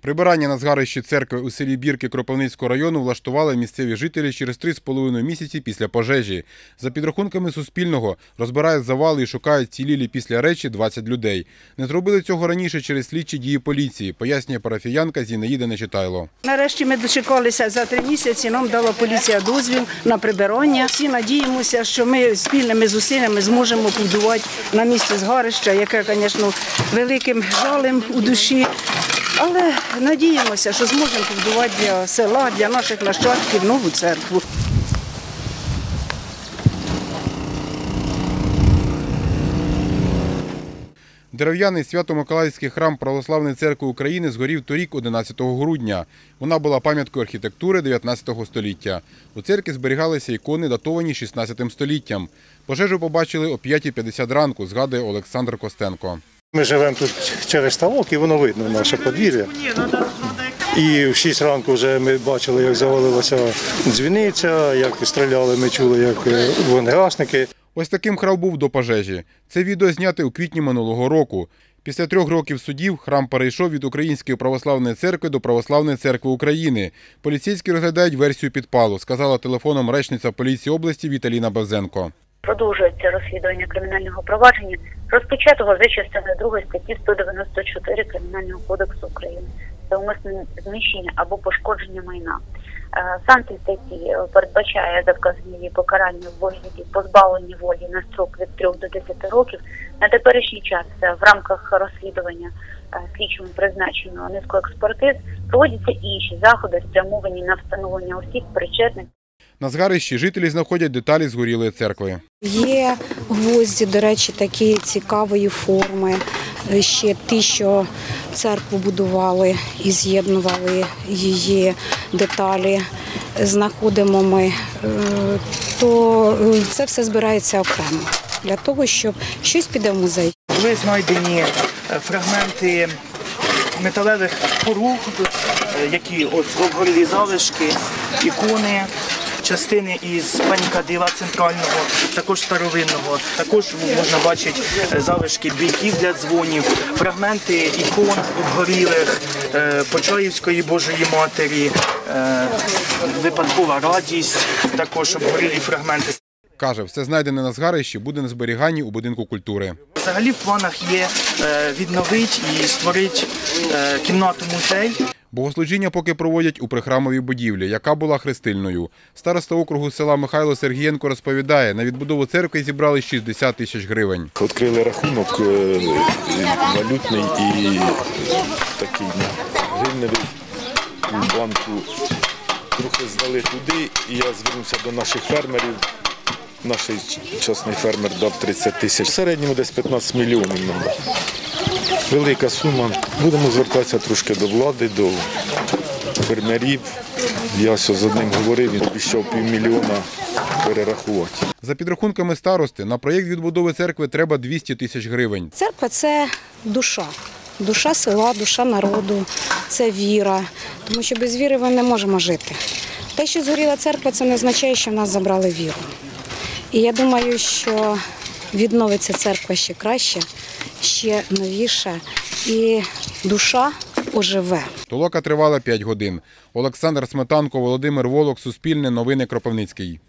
Прибирання на згарищі церкви у селі Бірки Кропивницького району влаштували місцеві жителі через 3,5 місяці після пожежі. За підрахунками Суспільного, розбирають завали і шукають цілілі після речі 20 людей. Не зробили цього раніше через слідчі дії поліції, пояснює парафіянка Зінаїда Нечитайло. Нарешті ми дочекалися за три місяці. Нам дала поліція дозвіл на прибирання. Всі надіємося, що ми спільними зусиллями зможемо побудувати на місці згарища, яке, звісно, великим жалем у душі. Але надіємося, що зможемо побудувати для села, для наших нащадків нову церкву. Дерев'яний Свято-Миколаївський храм Православної церкви України згорів торік 11 грудня. Вона була пам'яткою архітектури 19 століття. У церкві зберігалися ікони, датовані 16 століттям. Пожежу побачили о 5.50 ранку, згадує Олександр Костенко. Ми живемо тут через ставок і воно видно наше подвір'я. І в 6 ранку вже ми бачили, як завалилася дзвіниця, як стріляли, ми чули, як е, вогнегасники. Ось таким храм був до пожежі. Це відео зняте у квітні минулого року. Після трьох років судів храм перейшов від Української православної церкви до Православної церкви України. Поліцейські розглядають версію підпалу, сказала телефоном речниця поліції області Віталіна Бевзенко. Продовжується розслідування кримінального провадження, розпочатого за частиною 2 статті 194 Кримінального кодексу України за умисне знищення або пошкодження майна. Е, Санкції статті е, передбачає за вказані покарання в вигляді позбавлення волі на строк від 3 до 10 років. На теперішній час е, в рамках розслідування слідчими призначеного низку експертиз проводяться інші заходи, спрямовані на встановлення осіб причетних На згарищі жителі знаходять деталі згорілої церкви. Є гвозді, до речі, такі цікавої форми. Ще ті, що церкву будували і з'єднували її деталі, знаходимо ми, Е, то е, це все збирається окремо для того, щоб щось піде в музей. Були знайдені е, фрагменти металевих поруг, е, які от обгорілі залишки, ікони, частини із панікадила центрального, також старовинного. Також можна бачити е, залишки бійків для дзвонів, фрагменти ікон обгорілих, е, Почаївської Божої Матері, е, випадкова радість, також обгорілі фрагменти. Каже, все знайдене на згарищі буде на зберіганні у будинку культури. Взагалі в планах є е, відновити і створити е, кімнату музей. Богослужіння поки проводять у прихрамовій будівлі, яка була хрестильною. Староста округу села Михайло Сергієнко розповідає, на відбудову церкви зібрали 60 тисяч гривень. Відкрили рахунок е, валютний і такий ну, гривневий банку. Трохи здали туди, і я звернувся до наших фермерів. Наш частний фермер дав 30 тисяч. В середньому десь 15 мільйонів нам. дав. Велика сума. Будемо звертатися трошки до влади, до фермерів. Я з одним говорив, він обіцяв півмільйона перерахувати. За підрахунками старости, на проєкт відбудови церкви треба 200 тисяч гривень. Церква це душа. Душа села, душа народу, це віра. Тому що без віри ми не можемо жити. Те, що згоріла церква, це не означає, що в нас забрали віру. І я думаю, що відновиться церква ще краще, ще новіше, і душа оживе. Толока тривала 5 годин. Олександр Сметанко, Володимир Волок, Суспільне, Новини Кропивницький.